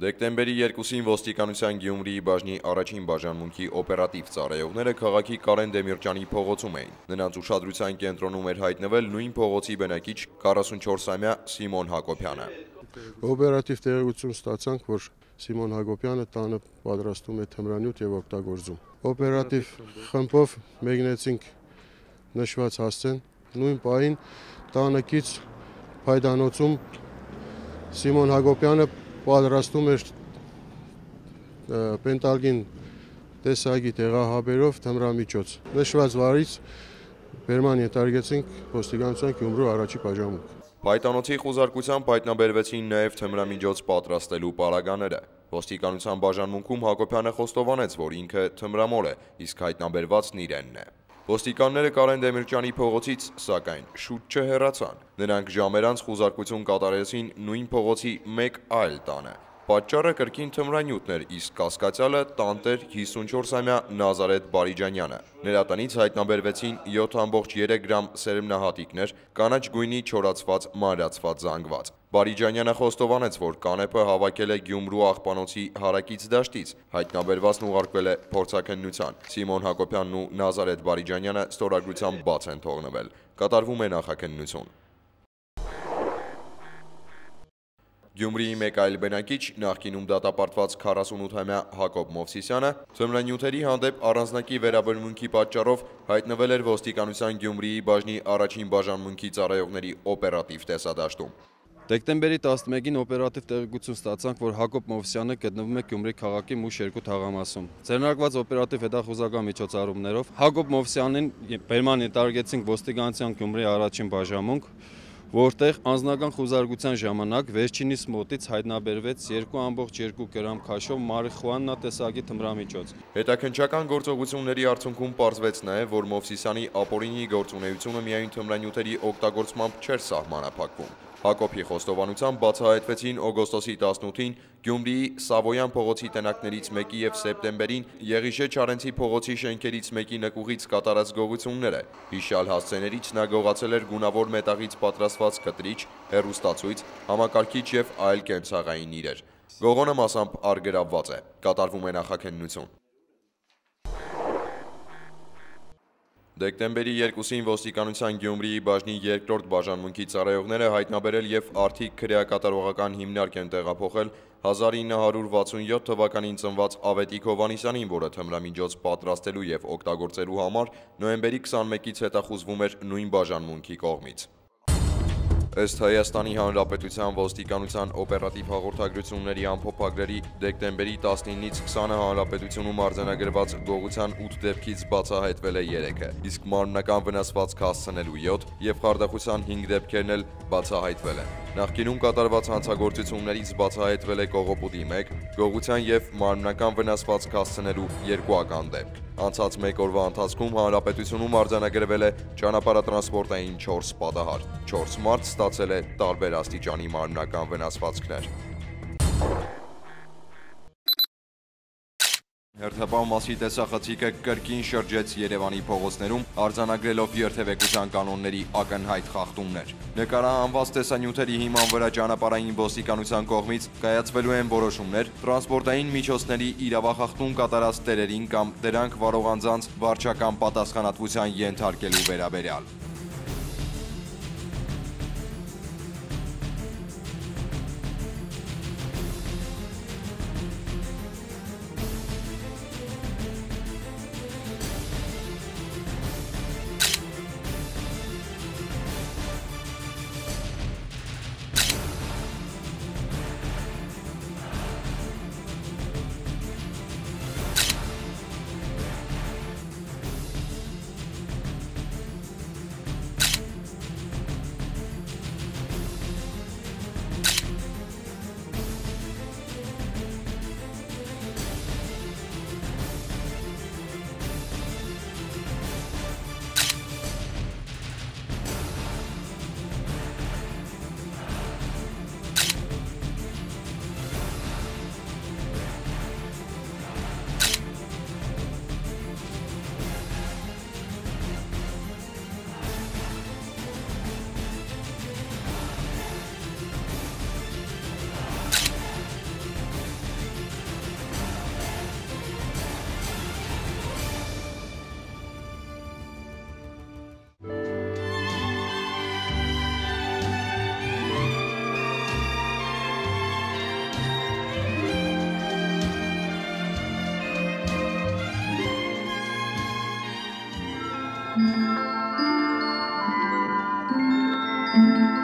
Դեկտեմբերի 2-ին ոստիկանության Գյումրիի բաժնի առաջին բաժանմունքի օպերատիվ ծառայողները քաղաքի Կարեն Դեմիրճյանի փողոցում էին։ Նրանց ուշադրության կենտրոնում էր հայտնվել նույն փողոցի բնակիչ 44-ամյա Սիմոն Հակոբյանը։ Օպերատիվ տեղեկություն ստացանք, որ Սիմոն Հակոբյանը տանը պատրաստում է թմրանյութ եւ օգտագործում։ Օպերատիվ խմբով մեկնեցինք նշված հասցեն, նույն պահին տանեկից փայդանոցում Սիմոն Հակոբյանը պատրաստում էր պենտալգին տեսակի տեղահաբերով թմրամիջոց։ Նշված վարից բերման ենթարկեցինք ոստիկանության Գյումրու առաջի բաժանմունք։ Պայտանոցի խուզարկությամբ հայտնաբերվեցին նաև թմրամիջոց պատրաստելու պարագաները։ Ոստիկանության բաժանմունքում Հակոբյանը խոստովանեց, որ ինքը թմրամոր է, իսկ հայտնաբերվածն իրենն է։ Ոստիկանները Կարեն Դեմիրճյանի փողոցից, սակայն, շուտ չհեռացան։ Նրանք ժամեր անց խուզարկություն կատարեցին նույն փողոցի մեկ այլ տանը։ Պատճառը կրկին թմրանյութն էր, իսկ կասկածյալը տանտեր 54-ամյա Նազարեթ Բարիջանյանը։ Նրա տնից հայտնաբերվեցին 7.3 գրամ սերմնահատիկներ, կանաչ գույնի չորացված մանրացված զանգված։ Բարիջանյանը խոստովանեց, որ կանեպը հավաքել է Գյումրու աղբանոցի հարակից դաշտից, հայտնաբերվածն ուղարկվել է փորձաքննության։ Սիմոն Հակոբյանն ու Նազարեթ Բարիջանյանը ստորագրությամբ բաց են թողնվել։ Կատարվում է նախաքննություն։ Գյումրիի մեկ այլ բնակիչ, նախկինում դատապարտված 48-ամյա Հակոբ Մովսիսյանը, թմրանյութերի հանդեպ առանձնակի վերաբերմունքի պատճառով հայտնվել էր ոստիկանության Գյումրիի բաժնի առաջին բաժանմունքի ծառայողների օպերատիվ տեսադաշտում։ Դեկտեմբերի 11-ին օպերատիվ տեղեկություն ստացանք, որ Հակոբ Մովսյանը գտնվում է Գյումրի քաղաքի Մուշ 2 թաղամասում։ Ձեռնարկված օպերատիվ հետախուզական միջոցառումներով Հակոբ Մովսյանին բերման ենթարկեցինք ոստիկանության Գյումրի առաջին բաժանմունք, որտեղ անձնական խուզարկության ժամանակ վերջինիս մոտից հայտնաբերվեց 2.2 գրամ քաշով մարիխուանա տեսակի թմրամիջոց։ Հետաքնչական գործողությունների արդյունքում պարզվեց նաև, որ Մովսիսյանի ապօրինի գործունեությունը միայն թմրանյութերի օգտագործմամբ չէր սահմանափակվում։ Հակոբի խոստովանությամբ բացահայտվեցին օգոստոսի 18-ին Գյումրիի Սավոյան փողոցի տնակներից մեկի եւ սեպտեմբերին Եղիշե Չարենցի փողոցի շենքերից մեկի նկուղից կատարած գողությունները։ Հիշալ հասցեներից նա գողացել էր գունավոր մետաղից պատրաստված կտրիչ, հերուստացույց, համակարգիչ եւ այլ կենցաղային իրեր։ Գողոնը մասամբ արգրավված է։ Կատարվում է նախաքննություն։ Դեկտեմբերի 2-ին ոստիկանության Գյումրիի բաժնի երկրորդ բաժանմունքի ծառայողները հայտնաբերել եւ արդի քրեակատարողական հիմնարկ են տեղափոխել 1967 թվականին ծնված Ավետիք Հովանիսյանին, որը թմրամիջոց պատրաստելու եւ օգտագործելու համար նոյեմբերի 21-ից հետախուզվում էր նույն բաժանմունքի կողմից։ Ըստ Հայաստանի Հանրապետության ոստիկանության օպերատիվ հաղորդագրությունների ամփոփագրերի դեկտեմբերի 19-ից 20-ը հանրապետությունում արձանագրված գողության 8 դեպքից բացահայտվել է 3-ը, իսկ մարմնական վնասվածք հասցնելու 7 եւ խարդախության 5 դեպքերն էլ բացահայտվել են։ Նախկինում կատարված հանցագործություններից բացահայտվել է կողոպուտի 1, գողության եւ մարմնական վնասվածք հասցնելու 2-ական դեպք։ Անցած մեկ օրվա ընթացքում հանրապետությունում արձանագրվել է ճանապարհատրանսպորտային 4 պատահար։ 4 մարդ ստացել է տարբեր աստիճանի մարմնական վնասվածքներ։ Հերթապահ մասի տեսախցիկը կրկին շրջեց Երևանի փողոցներում, արձանագրելով երթևեկության կանոնների ակնհայտ խախտումներ։ Նկարահանված տեսանյութերի հիման վրա ճանապարհային ոստիկանության կողմից կայացվելու են որոշումներ տրանսպորտային միջոցների իրավախախտում կատարած տերերին կամ դրանք վարող անձանց վարչական պատասխանատվության ենթարկելու վերաբերյալ։ Música